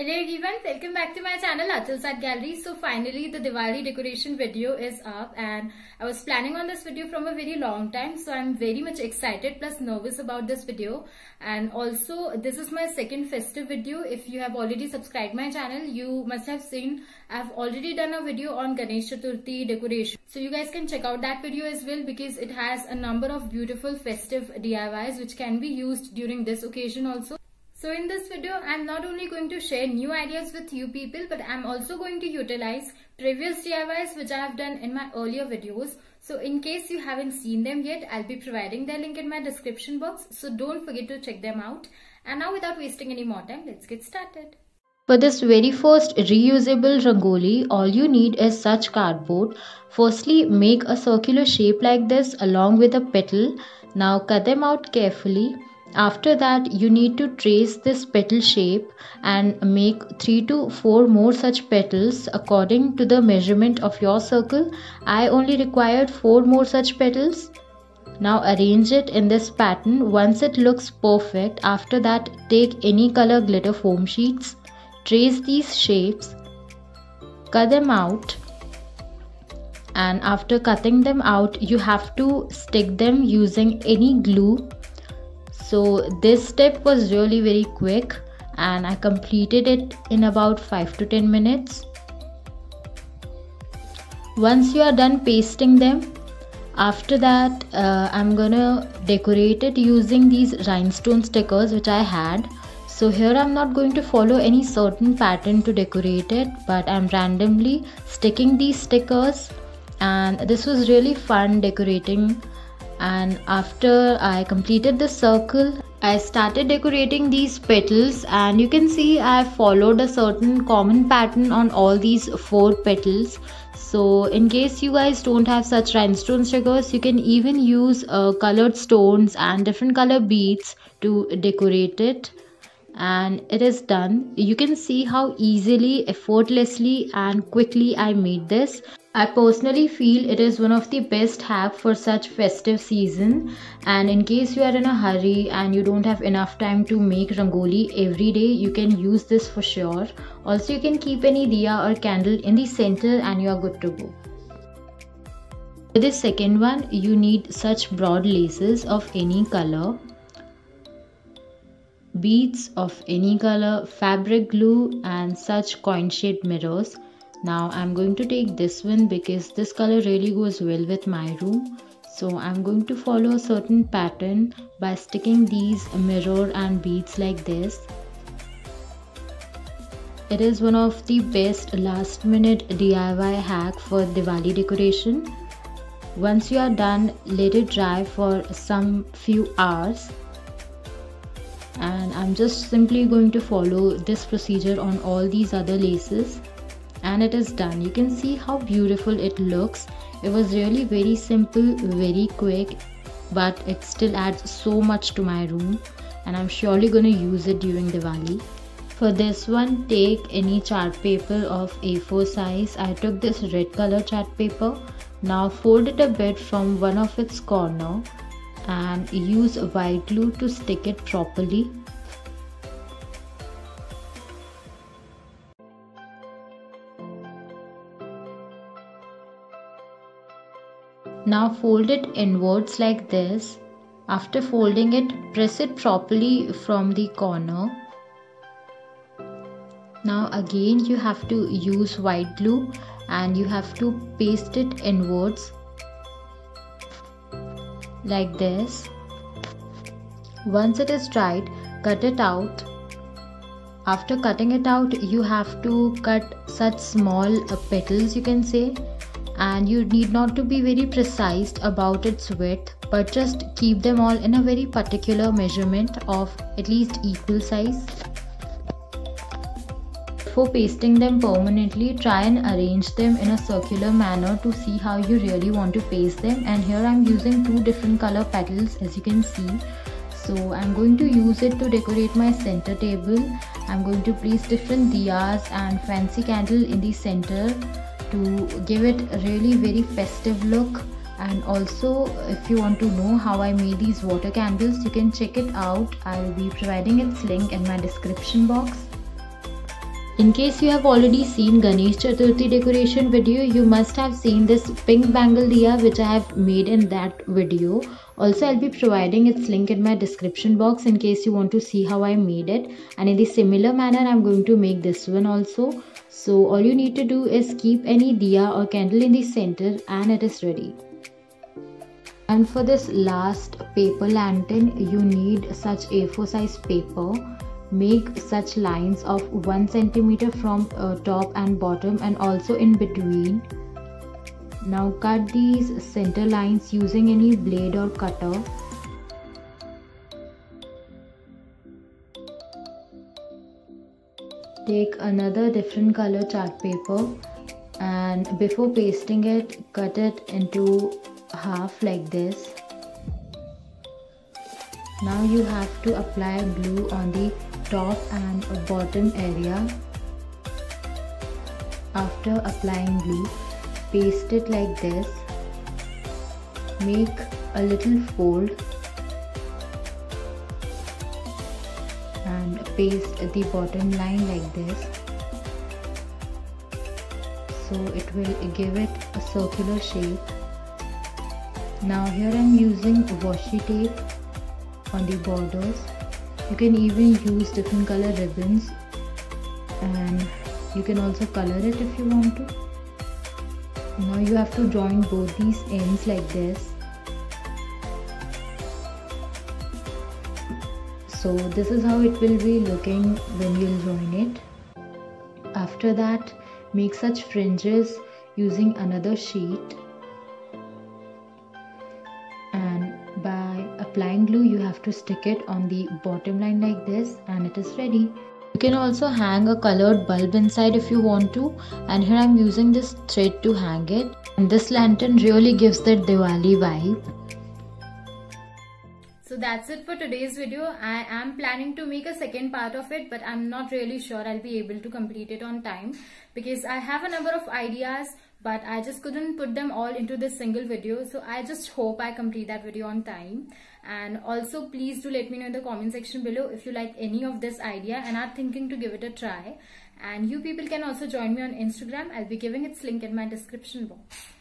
Hello everyone, welcome back to my channel Aanchal's Art Gallery. So finally the Diwali decoration video is up and I was planning on this video from a very long time so I'm very much excited plus nervous about this video and also this is my second festive video. If you have already subscribed my channel you must have seen I've already done a video on Ganesh Chaturthi decoration. So you guys can check out that video as well because it has a number of beautiful festive DIYs which can be used during this occasion also. So in this video, I'm not only going to share new ideas with you people, but I'm also going to utilize previous DIYs which I have done in my earlier videos. So in case you haven't seen them yet, I'll be providing their link in my description box. So don't forget to check them out. And now without wasting any more time, let's get started. For this very first reusable rangoli, all you need is such cardboard. Firstly, make a circular shape like this along with a petal. Now cut them out carefully after that you need to trace this petal shape and make 3 to 4 more such petals according to the measurement of your circle. I only required 4 more such petals. Now arrange it in this pattern. Once it looks perfect after that take any color glitter foam sheets. Trace these shapes. Cut them out. And after cutting them out you have to stick them using any glue so this step was really very quick and I completed it in about 5 to 10 minutes. Once you are done pasting them, after that uh, I'm gonna decorate it using these rhinestone stickers which I had. So here I'm not going to follow any certain pattern to decorate it but I'm randomly sticking these stickers and this was really fun decorating and after I completed the circle I started decorating these petals. And you can see I followed a certain common pattern on all these four petals. So in case you guys don't have such rhinestone stickers you can even use uh, colored stones and different color beads to decorate it and it is done you can see how easily effortlessly and quickly I made this I personally feel it is one of the best hack for such festive season and in case you are in a hurry and you don't have enough time to make rangoli every day you can use this for sure. Also you can keep any diya or candle in the center and you are good to go. For this second one you need such broad laces of any color beads of any color, fabric glue and such coin shaped mirrors. Now I'm going to take this one because this color really goes well with my room. So I'm going to follow a certain pattern by sticking these mirror and beads like this. It is one of the best last minute DIY hack for Diwali decoration. Once you are done let it dry for some few hours and I'm just simply going to follow this procedure on all these other laces. And it is done. You can see how beautiful it looks. It was really very simple very quick but it still adds so much to my room. And i'm surely going to use it during diwali. For this one take any chart paper of a4 size. I took this red color chart paper. Now fold it a bit from one of its corner and use white glue to stick it properly Now fold it inwards like this. After folding it, press it properly from the corner. Now again you have to use white glue and you have to paste it inwards like this. Once it is dried, cut it out. After cutting it out, you have to cut such small uh, petals you can say and you need not to be very precise about its width but just keep them all in a very particular measurement of at least equal size. For pasting them permanently, try and arrange them in a circular manner to see how you really want to paste them and here I'm using two different color petals as you can see. So I'm going to use it to decorate my center table. I'm going to place different diyas and fancy candle in the center to give it a really very festive look and also if you want to know how I made these water candles you can check it out I will be providing its link in my description box In case you have already seen Ganesh Chaturthi decoration video, you must have seen this pink bangle diya which I have made in that video. Also, I'll be providing its link in my description box in case you want to see how I made it. And in the similar manner, I'm going to make this one also. So all you need to do is keep any diya or candle in the center and it is ready. And for this last paper lantern, you need such A4 size paper make such lines of 1 centimeter from uh, top and bottom and also in between. Now cut these center lines using any blade or cutter. Take another different color chart paper and before pasting it cut it into half like this. Now you have to apply glue on the top and bottom area. After applying glue paste it like this. Make a little fold. And paste the bottom line like this. So it will give it a circular shape. Now here I'm using washi tape on the borders you can even use different color ribbons and you can also color it if you want to. Now you have to join both these ends like this. So this is how it will be looking when you'll join it. After that make such fringes using another sheet applying glue you have to stick it on the bottom line like this and it is ready. You can also hang a colored bulb inside if you want to. And here I'm using this thread to hang it. And this lantern really gives that Diwali vibe. So that's it for today's video. I am planning to make a second part of it but I'm not really sure I'll be able to complete it on time because I have a number of ideas but I just couldn't put them all into this single video. So I just hope I complete that video on time. And also please do let me know in the comment section below if you like any of this idea and are thinking to give it a try. And you people can also join me on Instagram. I'll be giving its link in my description box.